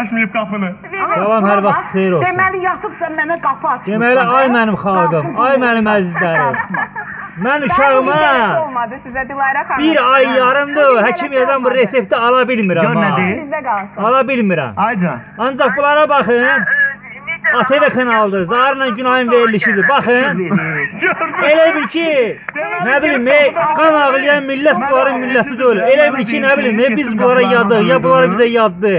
açmayıb qapını. Salam, hər vaxt xeyir olsun. Deməli yatıbsan mənə qapı açmısan. Deməli, ay hə? mənim xalqım, ay mənim əzizlərim. Mən uşağıma olmadı sizə Dilarə xanım. bir ay yarımdır həkim yazan bu resepti ala bilmirəm Gör ha. nədir? Bizdə qalsın. Ala bilmirəm. Aycan. Ancaq bunlara baxın. ATV kanalıdır. Zarla Günayın verilişidir. Baxın. Elə bil ki, nə bilim, qan ağlayan millət bunların milləti deyil. Elə bil ki, nə bilim, biz bunlara yadıq, ya bunlar bizə yaddı.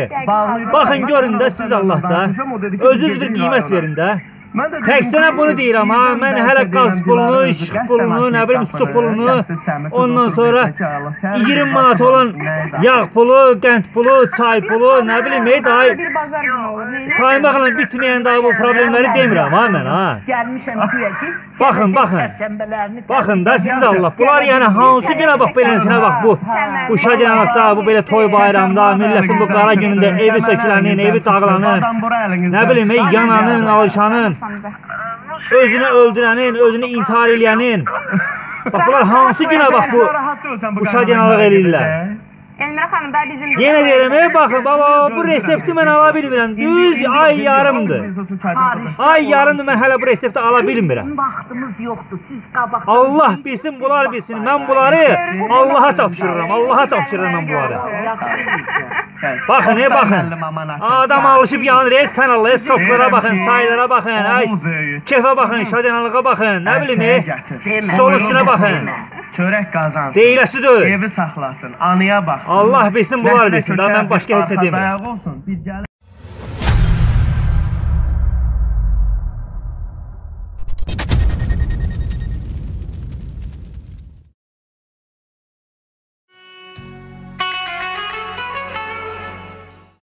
Baxın görün də siz Allah da. Özünüz bir qiymət verin də. Təkcə bunu deyirəm ha, mən hələ qaz pulunu, işıq pulunu, nə bilim su pulunu, ondan sonra 20 manat olan yağ pulu, qənd pulu, çay pulu, nə bilim, ey dayı, Saymaqla bitməyən daha bu problemləri demirəm ha mən ha. Gəlmişəm güya ki. Baxın, baxın. Baxın da siz Allah, bunlar yəni hansı günə bax beləsinə bax bu. Bu şadyanlıqda, bu belə toy bayramda, millətin bu qara günündə evi sökülənin, evi dağılanın, nə bilim, ey yananın, alışanın, özünü öldürənin, özünü intihar eləyənin. Bax bunlar hansı günə bax bu bu şadyanlıq eləyirlər. Elmira xanım da bizim Yenə deyirəm, ey baxın, baba, bu resepti mən ala bilmirəm. Düz ay yarımdır. Ay yarımdır mən hələ bu resepti ala bilmirəm. Vaxtımız yoxdur. Siz qabaq. Allah bilsin, bunlar bilsin. Mən bunları Allaha tapşırıram. Allaha tapşırıram mən bunları. Baxın, ey baxın. Adam alışıb yanır, ey sən Allah, ey soflara baxın, çaylara baxın, ay kefə baxın, şadyanlığa baxın, nə bilim, ey stol üstünə baxın. Çörək qazansın. Deyiləsi deyil. Evi saxlasın. Anıya baxsın. Allah bilsin, bunlar bilsin. Daha mən başqa heç nə arxa demirəm. dayaq olsun. Bir gəl